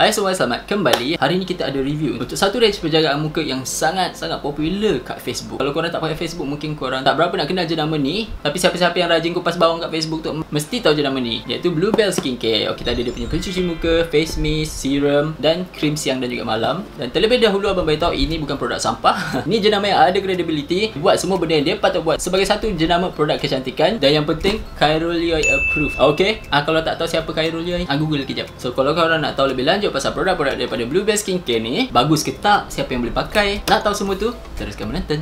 Hai semua, selamat kembali. Hari ni kita ada review untuk satu range penjagaan muka yang sangat-sangat popular kat Facebook. Kalau korang tak pakai Facebook, mungkin korang tak berapa nak kenal jenama ni. Tapi siapa-siapa yang rajin kupas bawang kat Facebook tu mesti tahu jenama ni. Iaitu Bluebell Skincare. Oh, kita ada dia punya pencuci muka, face mist, serum dan krim siang dan juga malam. Dan terlebih dahulu abang beritahu ini bukan produk sampah. ini jenama yang ada credibility. Buat semua benda yang dia patut buat sebagai satu jenama produk kecantikan. Dan yang penting, Khairul Yoi approve. Okay? Ah, kalau tak tahu siapa Khairul Yoi, ah, google kejap. So, kalau korang nak tahu lebih lanjut pasal produk-produk daripada Bluebell Skincare ni Bagus ke tak? Siapa yang boleh pakai? Nak tahu semua tu? Teruskan menonton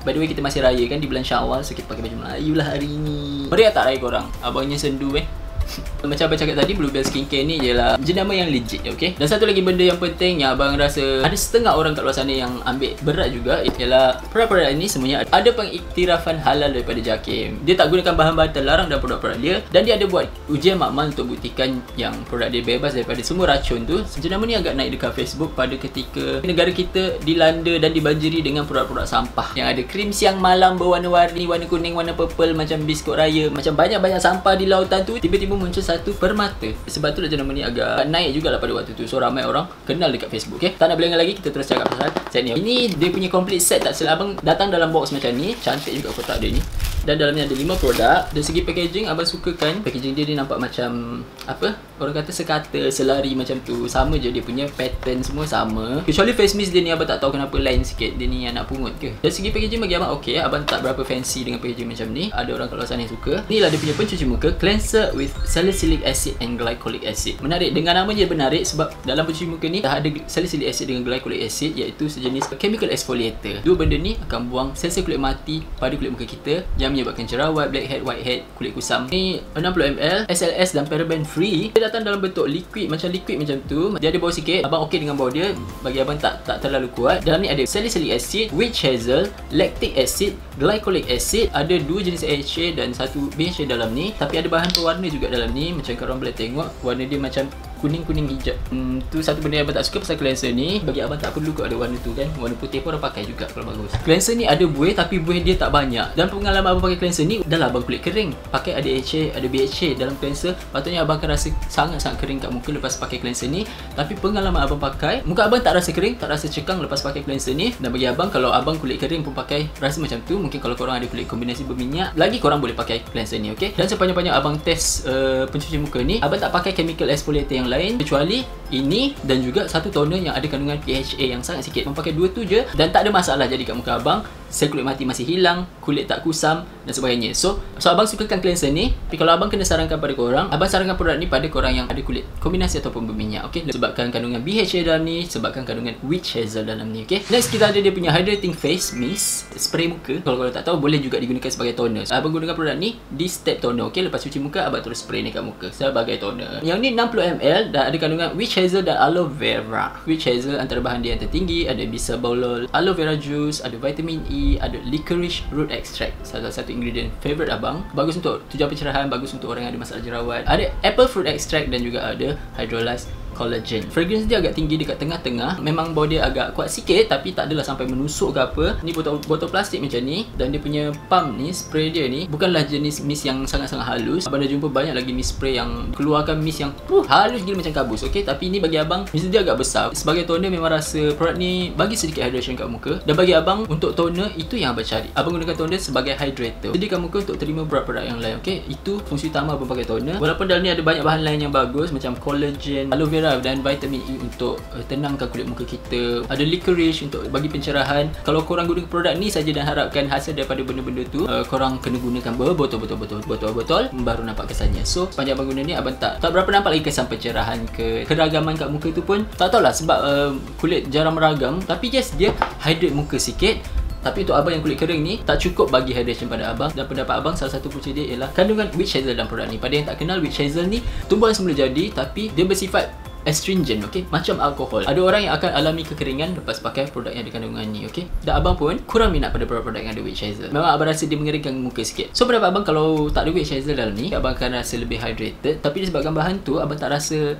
By the way kita masih raya kan di bulan Syawal So kita pakai baju Melayu lah hari ni Meriah tak raya korang? Abangnya sendu eh macam abang cakap tadi Bluebell Skincare ni ialah jenama yang legit okay? Dan satu lagi benda yang penting yang abang rasa Ada setengah orang kat luar sana yang ambil berat juga Ialah produk-produk ini semuanya ada pengiktirafan halal daripada JAKIM. Dia tak gunakan bahan-bahan terlarang dalam produk-produk dia Dan dia ada buat ujian makmal untuk buktikan yang produk dia bebas daripada semua racun tu. Jenama ni agak naik dekat Facebook pada ketika negara kita dilanda dan dibanjiri dengan produk-produk sampah. Yang ada krim siang malam berwarna-warni, warna kuning, warna purple macam biskut raya Macam banyak-banyak sampah di lautan tu Tiba-tiba muncul satu permata. Sebab tu jenama ni agak naik jugalah pada waktu tu. So ramai orang kenal dekat Facebook okay? Tak nak berlengah lagi kita terus cakap pasal set ni. Ini dia punya complete set tak silap abang. Datang dalam box macam ni Cantik juga kotak dia ni. Dan dalamnya ada 5 produk. Dari segi packaging Abang suka kan Packaging dia ni nampak macam Apa Orang kata sekata Selari macam tu. Sama je dia punya pattern Semua sama. Kecuali face mist dia ni Abang tak tahu kenapa lain sikit. Dia ni yang nak pungut ke. Dari segi packaging bagi abang okay Abang tak berapa fancy dengan packaging macam ni. Ada orang kalau sana yang suka. Inilah dia punya pencuci muka Cleanser with salicylic acid and glycolic acid. Menarik. Dengan nama je menarik Sebab dalam pencuci muka ni Dah ada salicylic acid dengan glycolic acid Iaitu sejenis chemical exfoliator. Dua benda ni akan buang sel-sel kulit mati Pada kulit muka kita. Yang menyebabkan jerawat, blackhead, whitehead, kulit kusam. Ni 60ml, SLS dan paraben free. Dia datang dalam bentuk liquid macam liquid macam tu. Dia ada bau sikit. Abang okey dengan bau dia. Bagi abang tak tak terlalu kuat. Dalam ni ada salicylic acid, witch hazel, lactic acid, glycolic acid. Ada dua jenis AHA dan satu BHA dalam ni. Tapi ada bahan pewarna juga dalam ni. Macam korang boleh tengok. Warna dia macam kuning-kuning hijau. Hmm, tu satu benda yang abang tak suka pasal cleanser ni. Bagi abang tak perlu kot ada warna tu kan. Warna putih pun orang pakai juga kalau bagus. Cleanser ni ada buih tapi buih dia tak banyak. Dan pengalaman abang pakai cleanser ni, dah lah abang kulit kering. Pakai ada HA, ada BHA dalam cleanser. Patutnya abang akan rasa sangat-sangat kering kat muka lepas pakai cleanser ni. Tapi pengalaman abang pakai, muka abang tak rasa kering, tak rasa cekang lepas pakai cleanser ni. Dan bagi abang, kalau abang kulit kering pun pakai rasa macam tu. Mungkin kalau korang ada kulit kombinasi berminyak, lagi korang boleh pakai cleanser ni, okay? Dan sepanjang-panjang abang test uh, pencuci muka ni, abang tak pakai chemical exfoliator yang lain kecuali ini dan juga satu toner yang ada kandungan PHA yang sangat sikit. Memakai dua tu je dan tak ada masalah jadi kat muka abang sel kulit mati masih hilang, kulit tak kusam dan sebagainya. So, so abang sukakan cleanser ni. Tapi kalau abang kena sarankan pada korang, abang sarankan produk ni pada korang yang ada kulit kombinasi ataupun berminyak, okey? Sebabkan kandungan BHA dalam ni, sebabkan kandungan witch hazel dalam ni, okey? Next kita ada dia punya hydrating face mist, spray muka. Kalau korang tak tahu boleh juga digunakan sebagai toner. So, abang gunakan produk ni di step toner, okey? Lepas cuci muka, abang terus spray ni kat muka sebagai toner. Yang ni 60ml dan ada kandungan witch hazel dan aloe vera. Witch hazel antara bahan dia yang tertinggi, ada bisabolol, aloe vera juice, ada vitamin E, ada licorice root extract salah satu ingredient favorite abang. Bagus untuk tujuan pencerahan bagus untuk orang yang ada masalah jerawat. Ada apple fruit extract dan juga ada hydrolyzed collagen. Fragrance dia agak tinggi dekat tengah-tengah. Memang dia agak kuat sikit tapi tak adalah sampai menusuk ke apa. Ni botol botol plastik macam ni dan dia punya pump ni, spray dia ni bukanlah jenis mist yang sangat-sangat halus. Abang dah jumpa banyak lagi mist spray yang keluarkan mist yang uh, halus gila macam kabus. Okey, tapi ni bagi abang mist dia agak besar. Sebagai toner memang rasa produk ni bagi sedikit hydration kat muka. Dan bagi abang untuk toner itu yang abang cari. Abang gunakan toner sebagai hydrator. Sediakan muka untuk terima produk-produk yang lain. Okey, itu fungsi utama abang pakai toner. Walaupun dalam ni ada banyak bahan lain yang bagus macam collagen, aloe vera dan vitamin E untuk uh, tenangkan kulit muka kita. Ada licorice untuk bagi pencerahan. Kalau korang guna produk ni saja dan harapkan hasil daripada benda-benda tu, uh, korang kena gunakan betul-betul-betul betul-betul baru nampak kesannya. So, sepanjang abang guna ni abang tak tak berapa nampak lagi kesan pencerahan ke keragaman kat muka tu pun. Tak tahulah sebab uh, kulit jarang meragam tapi yes dia hydrate muka sikit tapi untuk abang yang kulit kering ni Tak cukup bagi hydration pada abang Dan pendapat abang salah satu punca dia ialah Kandungan witch hazel dalam produk ni Pada yang tak kenal witch hazel ni Tumbuhan semula jadi Tapi dia bersifat astringent okey macam alkohol ada orang yang akan alami kekeringan lepas pakai produk yang ada kandungan ni okey dan abang pun kurang minat pada produk-produk yang ada hazel memang abang rasa dia mengeringkan muka sikit so pendapat abang kalau tak ada hazel dalam ni abang akan rasa lebih hydrated tapi disebabkan bahan tu abang tak rasa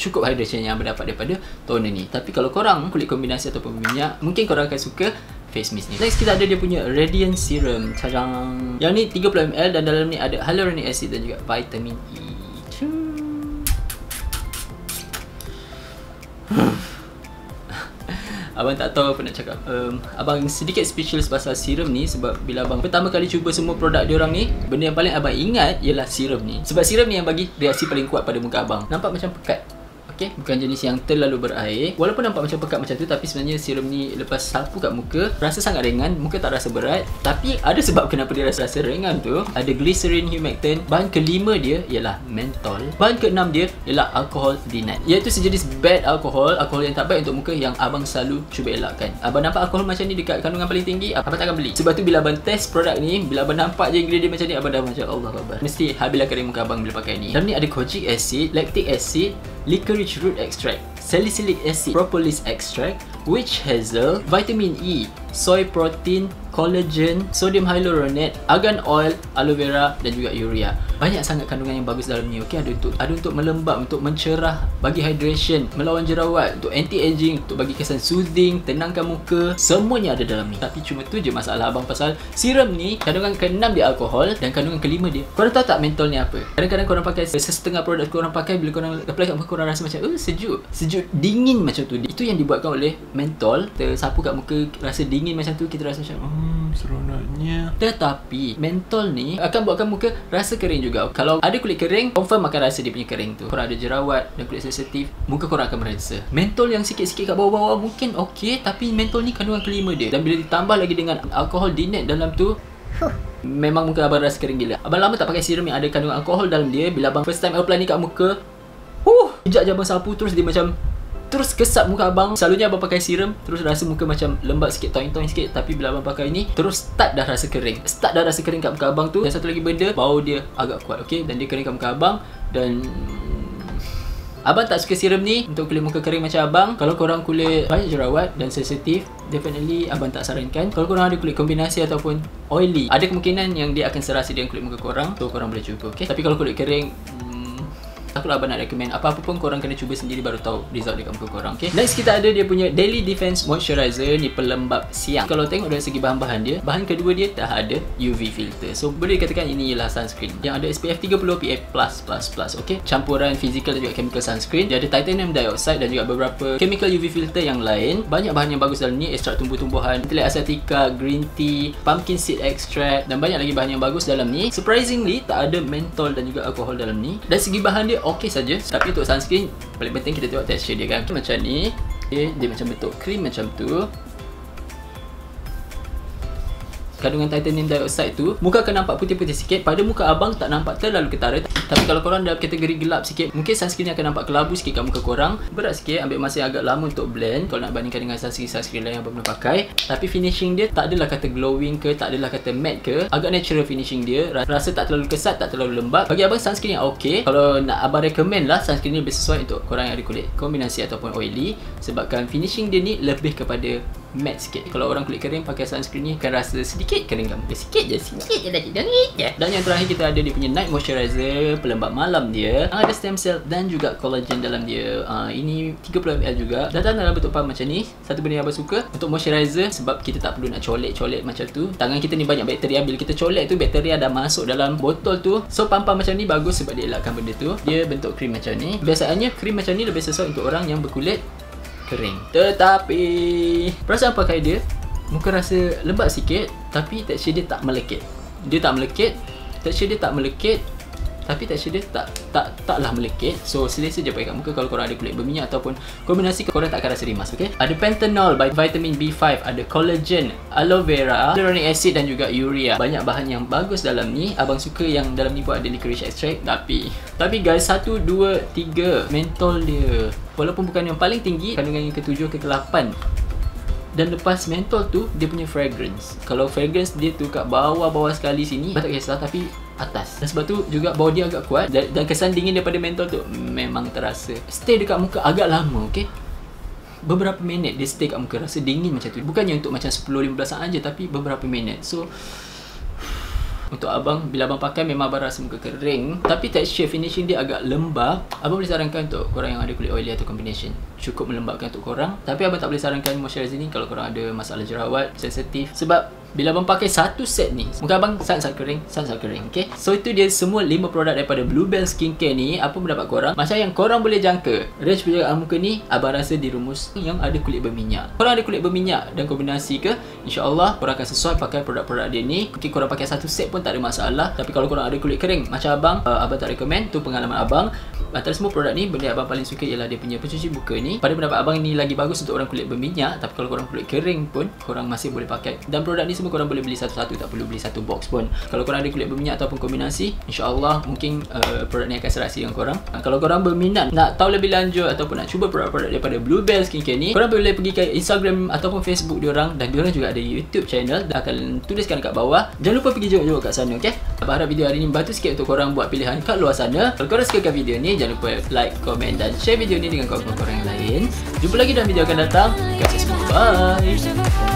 cukup hydration yang abang dapat daripada toner ni tapi kalau korang kulit kombinasi ataupun minyak mungkin korang akan suka face mist ni. Next kita ada dia punya Radiant Serum. Tadang. Yang ni 30ml dan dalam ni ada hyaluronic acid dan juga vitamin E. Abang tak tahu apa nak cakap. Um, Abang sedikit speechless pasal serum ni Sebab bila abang pertama kali cuba semua produk diorang ni Benda yang paling abang ingat ialah serum ni. Sebab serum ni yang bagi reaksi paling kuat pada muka abang. Nampak macam pekat okay? Bukan jenis yang terlalu berair. Walaupun nampak macam pekat macam tu Tapi sebenarnya serum ni lepas sapu kat muka Rasa sangat ringan Muka tak rasa berat. Tapi ada sebab kenapa dia rasa, rasa ringan tu. Ada glycerin humectant. Bahan kelima dia ialah menthol Bahan keenam dia ialah alkohol dinat Iaitu sejenis bad alkohol Alkohol yang tak baik untuk muka Yang abang selalu cuba elakkan. Abang nampak alkohol macam ni dekat kandungan paling tinggi Abang takkan beli. Sebab tu bila abang test produk ni Bila abang nampak je ingredient macam ni Abang dah macam Allah Akbar Mesti habislah kering muka abang bila pakai ni. Dalam ni ada kojic acid Lactic acid licorice root extract, salicylic acid, propolis extract, witch hazel, vitamin E, soy protein, collagen, sodium hyaluronate, argan oil, aloe vera dan juga urea. Banyak sangat kandungan yang bagus dalam ni. Okey, ada untuk ada untuk melembab, untuk mencerah, bagi hydration, melawan jerawat, untuk anti-aging, untuk bagi kesan soothing, tenangkan muka. Semuanya ada dalam ni. Tapi cuma tu je masalah abang pasal serum ni kandungan ke-6 dia alkohol dan kandungan kelima dia. Korang tahu tak mentol ni apa? Kadang-kadang korang pakai sesetengah produk korang pakai bila korang apply kat muka korang rasa macam, "Oh, sejuk." Sejuk dingin macam tu. Itu yang dibuatkan oleh mentol. Tersapu kat muka rasa dingin macam tu kita rasa macam, "Oh, seronoknya. Tetapi mentol ni akan buatkan muka rasa kering juga. Kalau ada kulit kering, confirm akan rasa dia punya kering tu. Korang ada jerawat dan kulit sensitif, muka korang akan merasa. Mentol yang sikit-sikit kat bawah-bawah mungkin okey, tapi mentol ni kandungan kelima dia. Dan bila ditambah lagi dengan alkohol dinat dalam tu, Memang muka abang rasa kering gila Abang lama tak pakai serum yang ada kandungan alkohol dalam dia Bila abang first time apply ni kat muka Huh, Sekejap je abang sapu terus dia macam terus kesat muka abang. Selalunya abang pakai serum Terus rasa muka macam lembab sikit Toing-toing sikit. Tapi bila abang pakai ni Terus start dah rasa kering. Start dah rasa kering kat muka abang tu. Dan satu lagi benda Bau dia agak kuat okay? Dan dia kering kat muka abang. Dan Abang tak suka serum ni. Untuk kulit muka kering macam abang Kalau korang kulit banyak jerawat Dan sensitif Definitely abang tak sarankan. Kalau korang ada kulit kombinasi Ataupun oily Ada kemungkinan yang dia akan serasi dengan kulit muka korang So korang boleh cuba okay? Tapi kalau kulit kering Takutlah abang nak recommend. Apa-apa pun korang kena cuba sendiri Baru tahu result dekat muka korang okay? Next kita ada dia punya Daily Defense Moisturizer. Ni pelembab siang. Kalau tengok dari segi bahan-bahan dia Bahan kedua dia tak ada UV filter. So boleh dikatakan ini ialah sunscreen. Yang ada SPF 30 PA+++ okay? Campuran physical dan juga chemical sunscreen. Dia ada titanium dioxide Dan juga beberapa chemical UV filter yang lain. Banyak bahan yang bagus dalam ni Ekstrak tumbuh-tumbuhan Intelek asiatica, green tea Pumpkin seed extract Dan banyak lagi bahan yang bagus dalam ni. Surprisingly tak ada menthol dan juga alkohol dalam ni. Dari segi bahan dia okey saja. Tapi untuk sunscreen paling penting kita tengok texture dia kan. Okay, macam ni. Okay, dia macam bentuk krim macam tu kandungan titanium dioxide tu muka akan nampak putih-putih sikit. Pada muka abang tak nampak terlalu ketara tapi kalau korang dalam kategori gelap sikit mungkin sunscreen akan nampak kelabu sikit kat muka korang. Berat sikit ambil masa yang agak lama untuk blend. Kalau nak bandingkan dengan sunscreen-sunscreen lain yang abang pernah pakai. Tapi finishing dia tak adalah kata glowing ke tak adalah kata matte ke. Agak natural finishing dia. Rasa tak terlalu kesat tak terlalu lembab. Bagi abang sunscreen yang ok kalau nak abang recommend lah sunscreen ni lebih sesuai untuk korang yang ada kulit. Kombinasi ataupun oily sebabkan finishing dia ni lebih kepada matte sikit. Kalau orang kulit kering pakai sunscreen ni akan rasa sedikit kering gambar sikit je sikit je dah je dan yang terakhir kita ada dia punya night moisturizer pelembab malam dia. Ada stem cell dan juga collagen dalam dia. Uh, ini 30ml juga. Datang dalam bentuk pump macam ni. Satu benda yang abang suka untuk moisturizer sebab kita tak perlu nak colek-colek macam tu. Tangan kita ni banyak bakteria. Bila kita colek tu bakteria dah masuk dalam botol tu. So pump-pump macam ni bagus sebab dia elakkan benda tu. Dia bentuk krim macam ni. Biasanya krim macam ni lebih sesuai untuk orang yang berkulit kering. Tetapi Perasaan pakai dia Muka rasa lembab sikit Tapi tekstur dia tak melekit. Dia tak melekit Tekstur dia tak melekit tapi texture dia tak tak taklah melekit. So selesa je pakai kat muka kalau korang ada kulit berminyak ataupun kombinasi korang tak akan rasa rimas okey? Ada panthenol by vitamin B5 ada collagen aloe vera hyaluronic acid dan juga urea. Banyak bahan yang bagus dalam ni. Abang suka yang dalam ni pun ada licorice extract tapi tapi guys 1 2 3 mentol dia. Walaupun bukan yang paling tinggi kandungan yang ke-7 ke ke-8 dan lepas mentol tu dia punya fragrance. Kalau fragrance dia tu kat bawah-bawah sekali sini tak kisah tapi atas. Dan sebab tu juga bau dia agak kuat dan, dan kesan dingin daripada mentol tu memang terasa. Stay dekat muka agak lama okay beberapa minit dia stay kat muka rasa dingin macam tu. Bukannya untuk macam 10-15 saat je tapi beberapa minit. So Untuk abang, bila abang pakai memang abang rasa muka kering. Tapi texture finishing dia agak lembab. Abang boleh sarankan untuk korang yang ada kulit oily atau combination Cukup melembabkan untuk korang. Tapi abang tak boleh sarankan moisturizer ni Kalau korang ada masalah jerawat, sensitif. Sebab bila abang pakai satu set ni Muka abang sangat-sangat kering Sangat-sangat kering Okay So itu dia semua 5 produk daripada Bluebell Skincare ni. Apa pendapat korang. Macam yang korang boleh jangka Range penjagaan muka ni Abang rasa dirumus Yang ada kulit berminyak. Korang ada kulit berminyak Dan kombinasi ke? InsyaAllah Korang akan sesuai pakai produk-produk dia ni. Mungkin korang pakai satu set pun tak ada masalah. Tapi kalau korang ada kulit kering Macam abang uh, Abang tak recommend. Tu pengalaman abang. Antara semua produk ni Benda yang abang paling suka Ialah dia punya pencuci muka ni Pada pendapat abang ni Lagi bagus untuk orang kulit berminyak Tapi kalau korang kulit kering pun Korang masih boleh pakai. Dan produk ni semua korang boleh beli satu-satu Tak perlu beli satu box pun. Kalau korang ada kulit berminyak Ataupun kombinasi InsyaAllah Mungkin uh, produk ni akan serasi dengan korang. Uh, Kalau korang berminat Nak tahu lebih lanjut Ataupun nak cuba produk-produk daripada Bluebell Skincare ni Korang boleh pergi ke Instagram Ataupun Facebook diorang Dan diorang juga ada YouTube channel. Dan akan tuliskan kat bawah. Jangan lupa pergi jemput-jemput kat sana okay? Abang harap video hari ni Bantu sikit untuk korang Buat pilihan kat luar sana. Kalau korang sukakan video ni Jangan lupa like, komen dan share video ni Dengan kawan-kawan korang yang lain. Jumpa lagi dalam video akan datang. Terima kasih semua. Bye